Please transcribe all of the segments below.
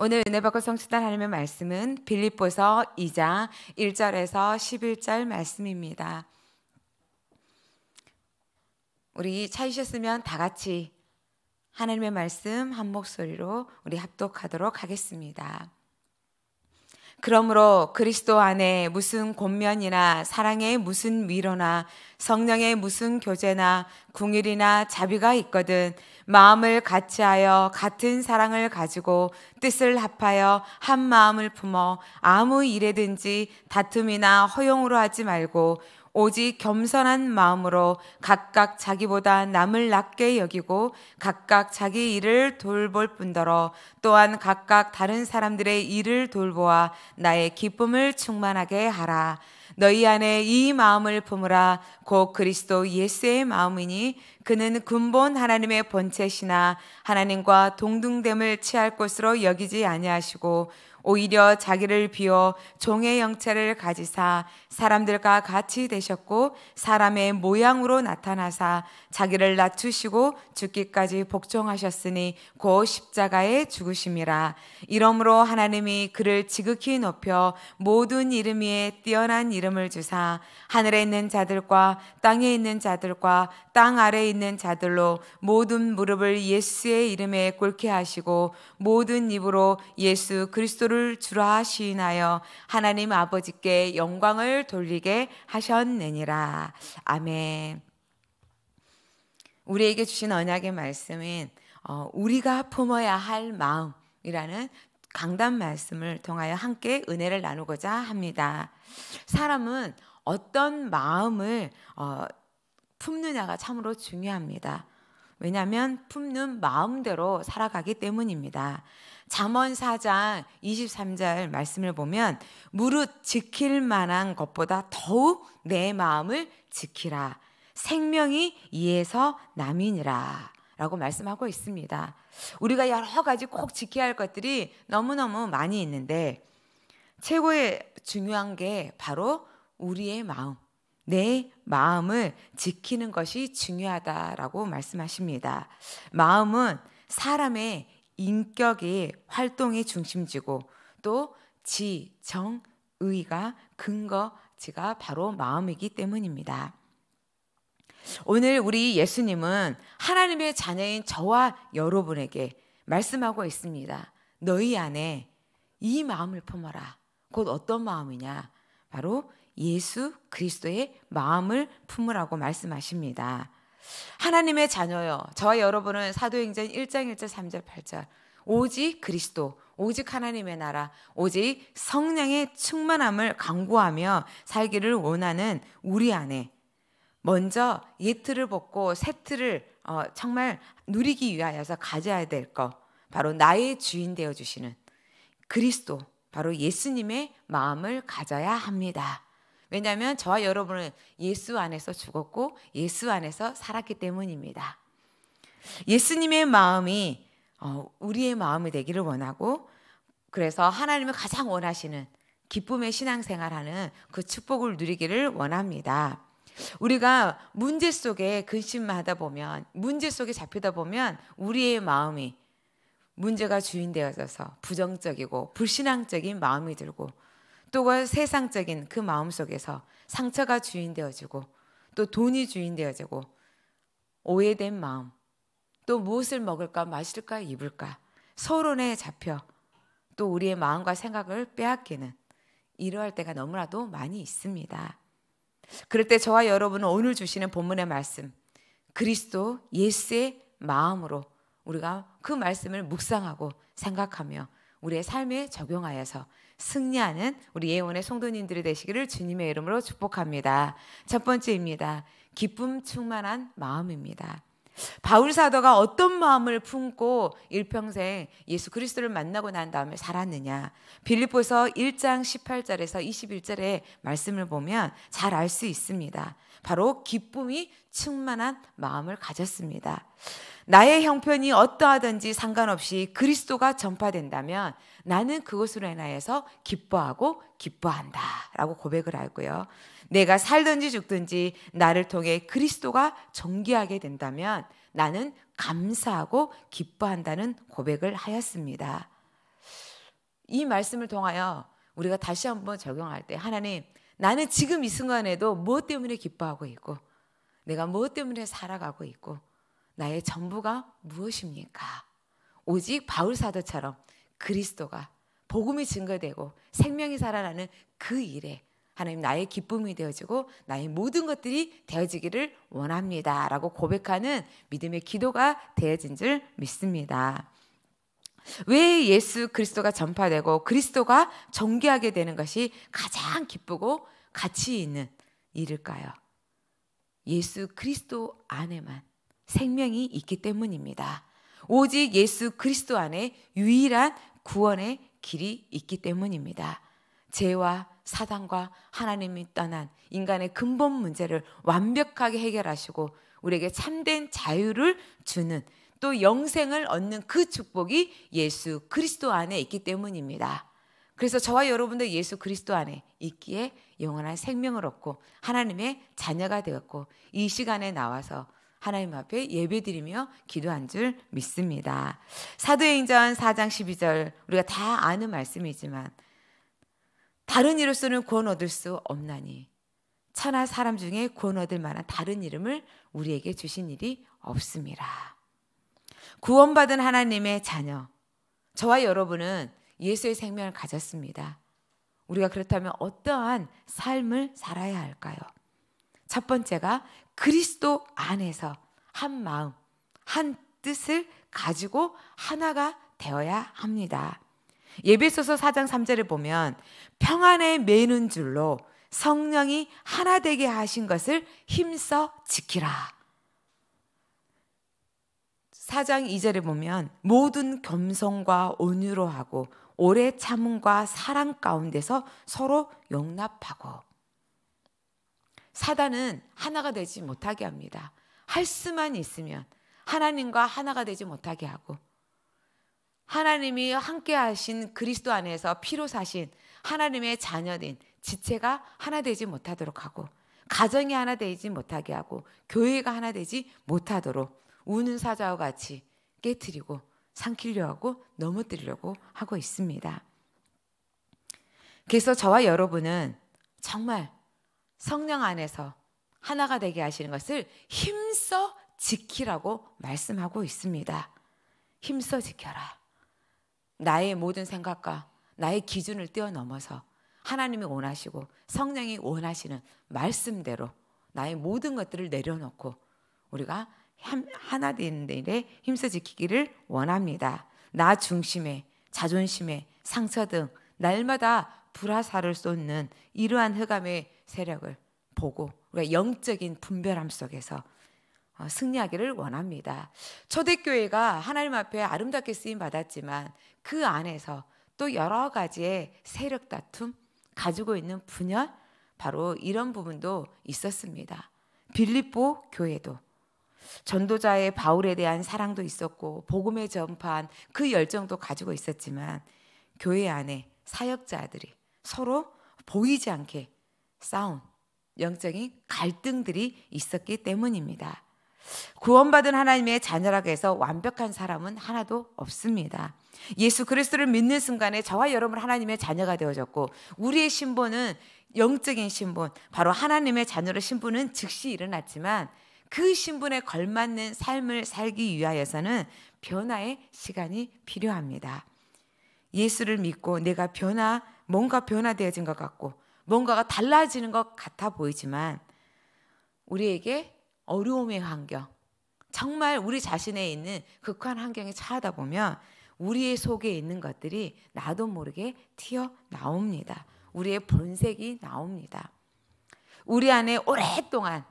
오늘 은혜 받고 성취단 하나님의 말씀은 빌립보서 2장 1절에서 11절 말씀입니다. 우리 찾으셨으면 다 같이 하나님의 말씀 한 목소리로 우리 합독하도록 하겠습니다. 그러므로 그리스도 안에 무슨 권면이나 사랑의 무슨 위로나 성령의 무슨 교제나 궁일이나 자비가 있거든 마음을 같이하여 같은 사랑을 가지고 뜻을 합하여 한 마음을 품어 아무 일에든지 다툼이나 허용으로 하지 말고 오직 겸손한 마음으로 각각 자기보다 남을 낮게 여기고 각각 자기 일을 돌볼 뿐더러 또한 각각 다른 사람들의 일을 돌보아 나의 기쁨을 충만하게 하라. 너희 안에 이 마음을 품으라 곧 그리스도 예수의 마음이니 그는 근본 하나님의 본체시나 하나님과 동등됨을 취할 것으로 여기지 아니하시고 오히려 자기를 비워 종의 형체를 가지사 사람들과 같이 되셨고 사람의 모양으로 나타나사 자기를 낮추시고 죽기까지 복종하셨으니 고 십자가에 죽으심이라. 이러므로 하나님이 그를 지극히 높여 모든 이름 위에 뛰어난 이름을 주사 하늘에 있는 자들과 땅에 있는 자들과 땅 아래에 있는 자들로 모든 무릎을 예수의 이름에 꿇게 하시고 모든 입으로 예수 그리스도를 주라 시인하여 하나님 아버지께 영광을 돌리게 하셨느니라. 아멘. 우리에게 주신 언약의 말씀은 어, 우리가 품어야 할 마음이라는 강단 말씀을 통하여 함께 은혜를 나누고자 합니다. 사람은 어떤 마음을 어, 품느냐가 참으로 중요합니다. 왜냐하면 품는 마음대로 살아가기 때문입니다. 잠언 4장 23절 말씀을 보면 무릇 지킬 만한 것보다 더욱 내 마음을 지키라. 생명이 이에서 남이니라. 라고 말씀하고 있습니다. 우리가 여러 가지 꼭 지켜야 할 것들이 너무너무 많이 있는데 최고의 중요한 게 바로 우리의 마음, 내 마음을 지키는 것이 중요하다라고 말씀하십니다. 마음은 사람의 인격의 활동의 중심지고 또 지, 정, 의가 근거지가 바로 마음이기 때문입니다. 오늘 우리 예수님은 하나님의 자녀인 저와 여러분에게 말씀하고 있습니다. 너희 안에 이 마음을 품어라. 곧 어떤 마음이냐? 바로 예수 그리스도의 마음을 품으라고 말씀하십니다. 하나님의 자녀요. 저와 여러분은 사도행전 1장 1절 3절 8절 오직 그리스도 오직 하나님의 나라 오직 성령의 충만함을 강구하며 살기를 원하는 우리 안에 먼저 예틀을 벗고 세틀을 어, 정말 누리기 위하여서 가져야 될 것 바로 나의 주인 되어 주시는 그리스도 바로 예수님의 마음을 가져야 합니다. 왜냐하면 저와 여러분은 예수 안에서 죽었고 예수 안에서 살았기 때문입니다. 예수님의 마음이 어, 우리의 마음이 되기를 원하고 그래서 하나님을 가장 원하시는 기쁨의 신앙생활하는 그 축복을 누리기를 원합니다. 우리가 문제 속에 근심하다 보면 문제 속에 잡히다 보면 우리의 마음이 문제가 주인 되어져서 부정적이고 불신앙적인 마음이 들고 또 세상적인 그 마음 속에서 상처가 주인 되어지고 또 돈이 주인 되어지고 오해된 마음 또 무엇을 먹을까 마실까 입을까 서론에 잡혀 또 우리의 마음과 생각을 빼앗기는 이러할 때가 너무나도 많이 있습니다. 그럴 때 저와 여러분은 오늘 주시는 본문의 말씀 그리스도 예수의 마음으로 우리가 그 말씀을 묵상하고 생각하며 우리의 삶에 적용하여서 승리하는 우리 예원의 성도님들이 되시기를 주님의 이름으로 축복합니다. 첫 번째입니다. 기쁨 충만한 마음입니다. 바울 사도가 어떤 마음을 품고 일평생 예수 그리스도를 만나고 난 다음에 살았느냐. 빌립보서 1장 18절에서 21절의 말씀을 보면 잘 알 수 있습니다. 바로 기쁨이 충만한 마음을 가졌습니다. 나의 형편이 어떠하든지 상관없이 그리스도가 전파된다면 나는 그것으로 인하여서 기뻐하고 기뻐한다. 라고 고백을 하고요. 내가 살든지 죽든지 나를 통해 그리스도가 존귀하게 된다면 나는 감사하고 기뻐한다는 고백을 하였습니다. 이 말씀을 통하여 우리가 다시 한번 적용할 때 하나님 나는 지금 이 순간에도 무엇 때문에 기뻐하고 있고 내가 무엇 때문에 살아가고 있고 나의 전부가 무엇입니까? 오직 바울 사도처럼 그리스도가 복음이 증거되고 생명이 살아나는 그 일에 하나님 나의 기쁨이 되어지고 나의 모든 것들이 되어지기를 원합니다 라고 고백하는 믿음의 기도가 되어진 줄 믿습니다. 왜 예수 그리스도가 전파되고 그리스도가 존귀하게 되는 것이 가장 기쁘고 가치 있는 일일까요? 예수 그리스도 안에만 생명이 있기 때문입니다. 오직 예수 그리스도 안에 유일한 구원의 길이 있기 때문입니다. 죄와 사단과 하나님이 떠난 인간의 근본 문제를 완벽하게 해결하시고 우리에게 참된 자유를 주는 또 영생을 얻는 그 축복이 예수 그리스도 안에 있기 때문입니다. 그래서 저와 여러분도 예수 그리스도 안에 있기에 영원한 생명을 얻고 하나님의 자녀가 되었고 이 시간에 나와서 하나님 앞에 예배드리며 기도한 줄 믿습니다. 사도행전 4장 12절 우리가 다 아는 말씀이지만 다른 이로서는 구원 얻을 수 없나니 천하 사람 중에 구원 얻을 만한 다른 이름을 우리에게 주신 일이 없습니다. 구원받은 하나님의 자녀, 저와 여러분은 예수의 생명을 가졌습니다. 우리가 그렇다면 어떠한 삶을 살아야 할까요? 첫 번째가 그리스도 안에서 한 마음, 한 뜻을 가지고 하나가 되어야 합니다. 예배소서 4장 3절을 보면 평안에 매는 줄로 성령이 하나 되게 하신 것을 힘써 지키라. 4장 2절에 보면 모든 겸손과 온유로 하고 오래 참음과 사랑 가운데서 서로 용납하고 사단은 하나가 되지 못하게 합니다. 할 수만 있으면 하나님과 하나가 되지 못하게 하고 하나님이 함께 하신 그리스도 안에서 피로 사신 하나님의 자녀된 지체가 하나 되지 못하도록 하고 가정이 하나 되지 못하게 하고 교회가 하나 되지 못하도록 우는 사자와 같이 깨뜨리고 삼키려 하고 넘어뜨리려고 하고 있습니다. 그래서 저와 여러분은 정말 성령 안에서 하나가 되게 하시는 것을 힘써 지키라고 말씀하고 있습니다. 힘써 지켜라. 나의 모든 생각과 나의 기준을 뛰어넘어서 하나님이 원하시고 성령이 원하시는 말씀대로 나의 모든 것들을 내려놓고 우리가 하나 되는 일에 힘써 지키기를 원합니다. 나 중심에 자존심에 상처 등 날마다 불화살을 쏟는 이러한 흑암의 세력을 보고 우리가 영적인 분별함 속에서 어, 승리하기를 원합니다. 초대교회가 하나님 앞에 아름답게 쓰임 받았지만 그 안에서 또 여러 가지의 세력 다툼 가지고 있는 분열 바로 이런 부분도 있었습니다. 빌립보 교회도 전도자의 바울에 대한 사랑도 있었고 복음의 전파한 그 열정도 가지고 있었지만 교회 안에 사역자들이 서로 보이지 않게 싸운 영적인 갈등들이 있었기 때문입니다. 구원받은 하나님의 자녀라고 해서 완벽한 사람은 하나도 없습니다. 예수 그리스도를 믿는 순간에 저와 여러분 하나님의 자녀가 되어졌고 우리의 신분은 영적인 신분, 바로 하나님의 자녀로 신분은 즉시 일어났지만 그 신분에 걸맞는 삶을 살기 위하여서는 변화의 시간이 필요합니다. 예수를 믿고 내가 변화, 뭔가 변화되어진 것 같고 뭔가가 달라지는 것 같아 보이지만 우리에게 어려움의 환경, 정말 우리 자신에 있는 극한 환경에 처하다 보면 우리의 속에 있는 것들이 나도 모르게 튀어 나옵니다. 우리의 본색이 나옵니다. 우리 안에 오랫동안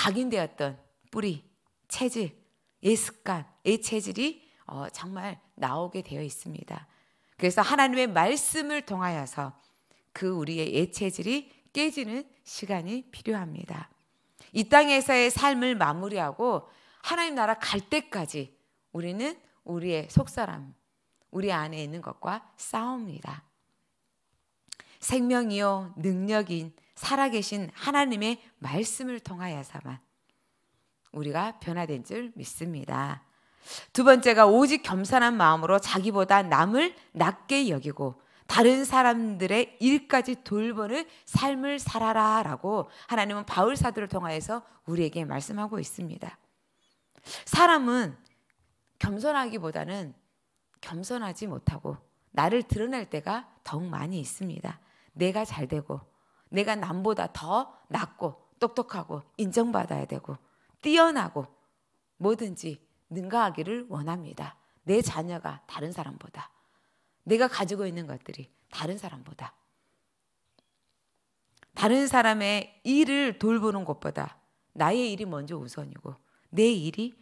각인되었던 뿌리, 체질, 예습관, 의 체질이 어, 정말 나오게 되어 있습니다. 그래서 하나님의 말씀을 통하여서 그 우리의 예 체질이 깨지는 시간이 필요합니다. 이 땅에서의 삶을 마무리하고 하나님 나라 갈 때까지 우리는 우리의 속사람, 우리 안에 있는 것과 싸웁니다. 생명이요, 능력인 살아계신 하나님의 말씀을 통하여서만 우리가 변화된 줄 믿습니다. 두 번째가 오직 겸손한 마음으로 자기보다 남을 낮게 여기고 다른 사람들의 일까지 돌보는 삶을 살아라 라고 하나님은 바울 사도를 통하여서 우리에게 말씀하고 있습니다. 사람은 겸손하기보다는 겸손하지 못하고 나를 드러낼 때가 더욱 많이 있습니다. 내가 잘 되고 내가 남보다 더 낫고 똑똑하고 인정받아야 되고 뛰어나고 뭐든지 능가하기를 원합니다. 내 자녀가 다른 사람보다 내가 가지고 있는 것들이 다른 사람보다 다른 사람의 일을 돌보는 것보다 나의 일이 먼저 우선이고 내 일이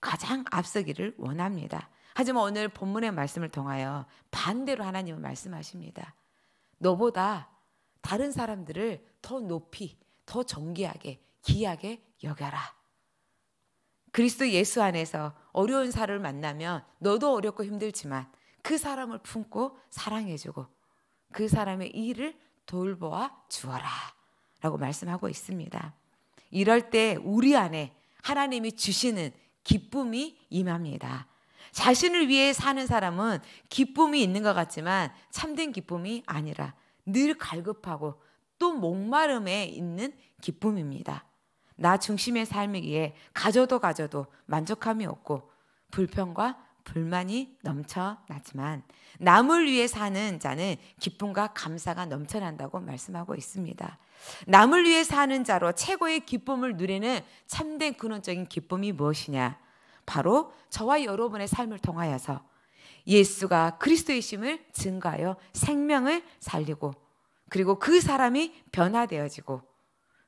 가장 앞서기를 원합니다. 하지만 오늘 본문의 말씀을 통하여 반대로 하나님은 말씀하십니다. 너보다 다른 사람들을 더 높이, 더 정귀하게, 귀하게 여겨라. 그리스도 예수 안에서 어려운 사람을 만나면 너도 어렵고 힘들지만 그 사람을 품고 사랑해주고 그 사람의 일을 돌보아 주어라. 라고 말씀하고 있습니다. 이럴 때 우리 안에 하나님이 주시는 기쁨이 임합니다. 자신을 위해 사는 사람은 기쁨이 있는 것 같지만 참된 기쁨이 아니라 늘 갈급하고 또 목마름에 있는 기쁨입니다. 나 중심의 삶이기에 가져도 가져도 만족함이 없고 불평과 불만이 넘쳐나지만 남을 위해 사는 자는 기쁨과 감사가 넘쳐난다고 말씀하고 있습니다. 남을 위해 사는 자로 최고의 기쁨을 누리는 참된 근원적인 기쁨이 무엇이냐? 바로 저와 여러분의 삶을 통하여서 예수가 그리스도의 심을 증가하여 생명을 살리고 그리고 그 사람이 변화되어지고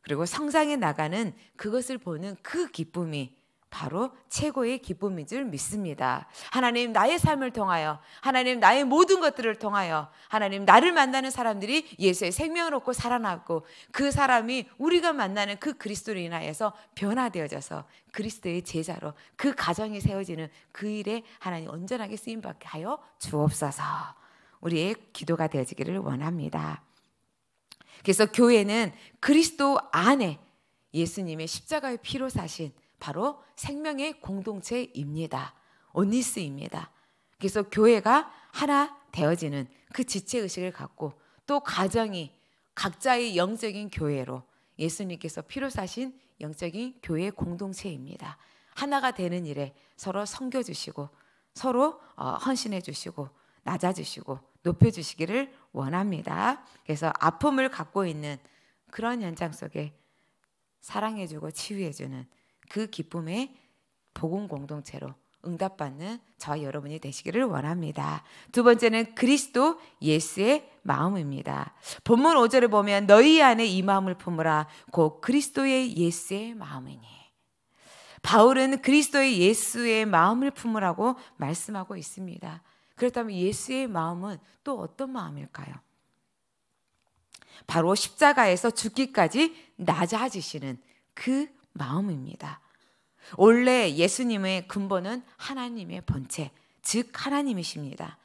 그리고 성장해 나가는 그것을 보는 그 기쁨이 바로 최고의 기쁨인 줄 믿습니다. 하나님 나의 삶을 통하여 하나님 나의 모든 것들을 통하여 하나님 나를 만나는 사람들이 예수의 생명을 얻고 살아나고 그 사람이 우리가 만나는 그 그리스도로 인하여서 변화되어져서 그리스도의 제자로 그 가정이 세워지는 그 일에 하나님 온전하게 쓰임 받게 하여 주옵소서. 우리의 기도가 되어지기를 원합니다. 그래서 교회는 그리스도 안에 예수님의 십자가의 피로 사신 바로 생명의 공동체입니다. 온니스입니다. 그래서 교회가 하나 되어지는 그 지체 의식을 갖고 또 가정이 각자의 영적인 교회로 예수님께서 피로 사신 영적인 교회 공동체입니다. 하나가 되는 일에 서로 섬겨 주시고 서로 어, 헌신해 주시고 낮아 주시고 높여 주시기를 원합니다. 그래서 아픔을 갖고 있는 그런 현장 속에 사랑해 주고 치유해 주는 그 기쁨의 복음 공동체로 응답받는 저와 여러분이 되시기를 원합니다. 두 번째는 그리스도 예수의 마음입니다. 본문 5절을 보면 너희 안에 이 마음을 품으라 곧 그리스도의 예수의 마음이니. 바울은 그리스도의 예수의 마음을 품으라고 말씀하고 있습니다. 그렇다면 예수의 마음은 또 어떤 마음일까요? 바로 십자가에서 죽기까지 낮아지시는 그 마음입니다. 원래 예수님의 근본은 하나님의 본체, 즉 하나님이십니다.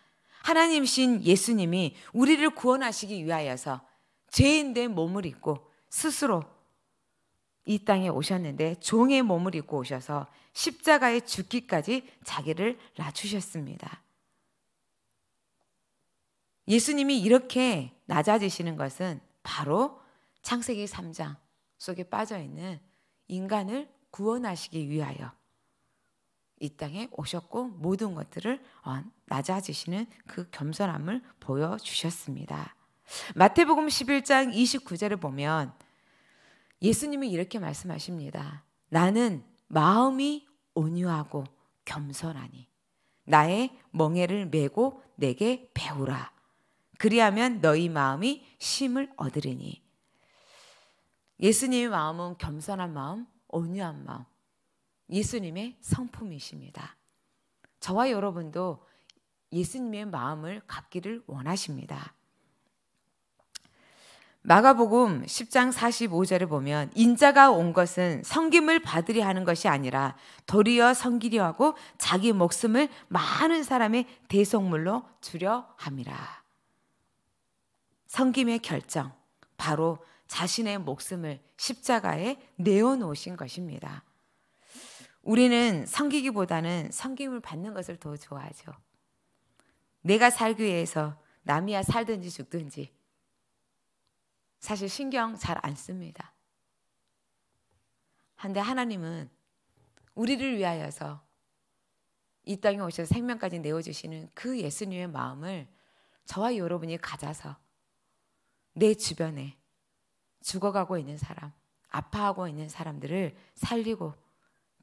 하나님신 예수님이 우리를 구원하시기 위하여서 죄인된 몸을 입고 스스로 이 땅에 오셨는데 종의 몸을 입고 오셔서 십자가에 죽기까지 자기를 낮추셨습니다. 예수님이 이렇게 낮아지시는 것은 바로 창세기 3장 속에 빠져 있는 인간을 구원하시기 위하여 이 땅에 오셨고 모든 것들을 어, 낮아지시는 그 겸손함을 보여주셨습니다. 마태복음 11장 29절을 보면 예수님이 이렇게 말씀하십니다. 나는 마음이 온유하고 겸손하니 나의 멍에를 메고 내게 배우라. 그리하면 너희 마음이 쉼을 얻으리니. 예수님의 마음은 겸손한 마음, 온유한 마음. 예수님의 성품이십니다. 저와 여러분도 예수님의 마음을 갖기를 원하십니다. 마가복음 10장 45절을 보면 인자가 온 것은 성김을 받으려 하는 것이 아니라 도리어 성기려 하고 자기 목숨을 많은 사람의 대속물로 주려 함이라. 성김의 결정, 바로 자신의 목숨을 십자가에 내어놓으신 것입니다. 우리는 섬기기보다는 섬김을 받는 것을 더 좋아하죠. 내가 살기 위해서 남이야 살든지 죽든지 사실 신경 잘 안 씁니다. 한데 하나님은 우리를 위하여서 이 땅에 오셔서 생명까지 내어주시는 그 예수님의 마음을 저와 여러분이 가져서 내 주변에 죽어가고 있는 사람, 아파하고 있는 사람들을 살리고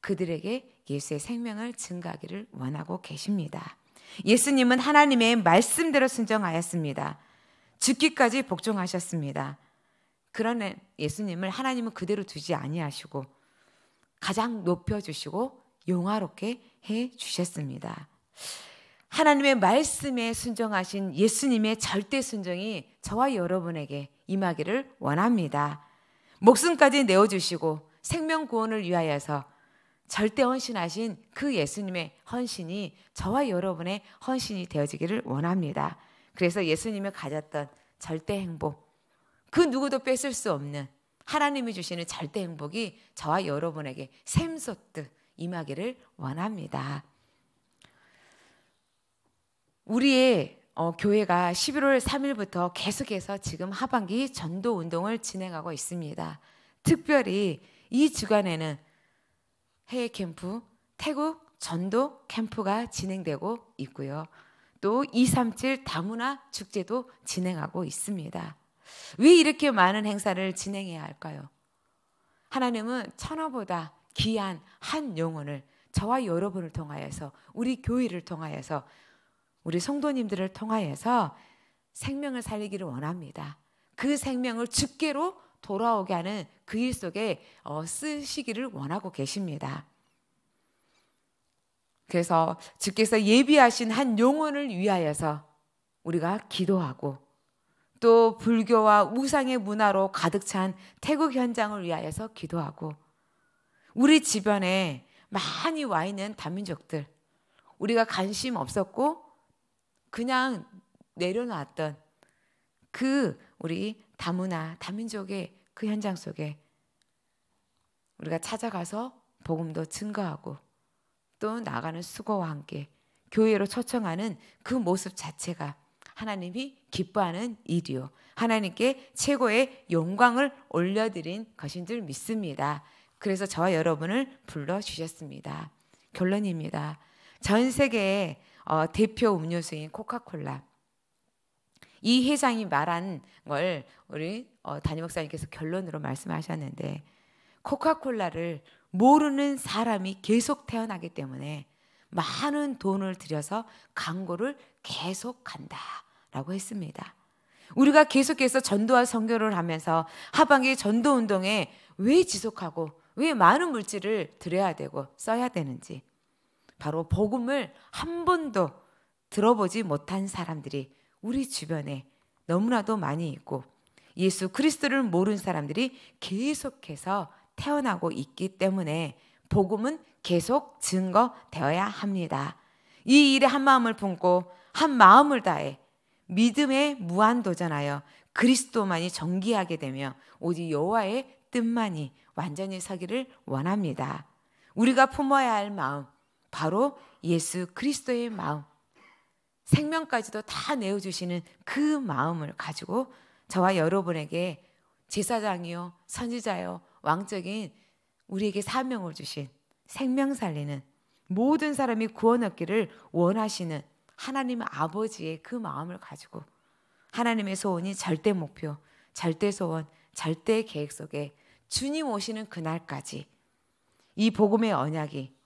그들에게 예수의 생명을 증가하기를 원하고 계십니다. 예수님은 하나님의 말씀대로 순종하였습니다. 죽기까지 복종하셨습니다. 그러나 예수님을 하나님은 그대로 두지 아니하시고 가장 높여 주시고 용화롭게 해 주셨습니다. 하나님의 말씀에 순종하신 예수님의 절대 순종이 저와 여러분에게 임하기를 원합니다. 목숨까지 내어주시고 생명 구원을 위하여서 절대 헌신하신 그 예수님의 헌신이 저와 여러분의 헌신이 되어지기를 원합니다. 그래서 예수님이 가졌던 절대 행복, 그 누구도 뺏을 수 없는 하나님이 주시는 절대 행복이 저와 여러분에게 샘솟듯 임하기를 원합니다. 우리의 어, 교회가 11월 3일부터 계속해서 지금 하반기 전도 운동을 진행하고 있습니다. 특별히 이 주간에는 해외 캠프, 태국 전도 캠프가 진행되고 있고요. 또 237 다문화 축제도 진행하고 있습니다. 왜 이렇게 많은 행사를 진행해야 할까요? 하나님은 천하보다 귀한 한 영혼을 저와 여러분을 통하여서 우리 교회를 통하여서 우리 성도님들을 통하여서 생명을 살리기를 원합니다. 그 생명을 주께로 돌아오게 하는 그 일 속에 어, 쓰시기를 원하고 계십니다. 그래서 주께서 예비하신 한 영혼을 위하여서 우리가 기도하고 또 불교와 우상의 문화로 가득 찬 태국 현장을 위하여서 기도하고 우리 주변에 많이 와 있는 다민족들 우리가 관심 없었고 그냥 내려놨던 그 우리 다문화 다민족의 그 현장 속에 우리가 찾아가서 복음도 증거하고 또 나가는 수고와 함께 교회로 초청하는 그 모습 자체가 하나님이 기뻐하는 일이요. 하나님께 최고의 영광을 올려드린 것인 줄 믿습니다. 그래서 저와 여러분을 불러주셨습니다. 결론입니다. 전 세계의 어, 대표 음료수인 코카콜라. 이 회장이 말한 걸 우리 어, 담임 목사님께서 결론으로 말씀하셨는데 코카콜라를 모르는 사람이 계속 태어나기 때문에 많은 돈을 들여서 광고를 계속 간다. 라고 했습니다. 우리가 계속해서 전도와 선교를 하면서 하반기 전도 운동에 왜 지속하고 왜 많은 물질을 들여야 되고 써야 되는지 바로 복음을 한 번도 들어보지 못한 사람들이 우리 주변에 너무나도 많이 있고 예수 그리스도를 모르는 사람들이 계속해서 태어나고 있기 때문에 복음은 계속 증거되어야 합니다. 이 일에 한 마음을 품고 한 마음을 다해 믿음에 무한 도전하여 그리스도만이 정기하게 되며 오직 여호와의 뜻만이 완전히 서기를 원합니다. 우리가 품어야 할 마음 바로 예수 그리스도의 마음. 생명까지도 다 내어 주시는 그 마음을 가지고 저와 여러분에게 제사장이요 선지자요 왕적인 우리에게 사명을 주신 생명 살리는 모든 사람이 구원 얻기를 원하시는 하나님 아버지의 그 마음을 가지고 하나님의 소원이 절대 목표, 절대 소원, 절대 계획 속에 주님 오시는 그날까지 이 복음의 언약이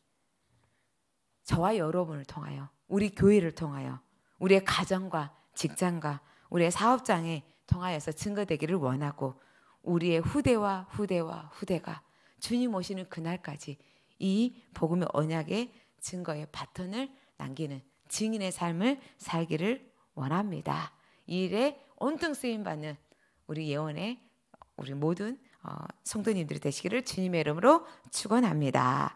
저와 여러분을 통하여 우리 교회를 통하여 우리의 가정과 직장과 우리의 사업장에 통하여서 증거되기를 원하고 우리의 후대와 후대와 후대가 주님 오시는 그날까지 이 복음의 언약의 증거의 바톤을 남기는 증인의 삶을 살기를 원합니다. 이 일에 온통 쓰임 받는 우리 예원의 우리 모든 어, 성도님들이 되시기를 주님의 이름으로 축원합니다.